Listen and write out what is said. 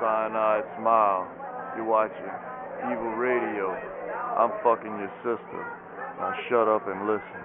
Cyanide Smile. You're watching Evil Radio. I'm fucking your sister. Now shut up and listen.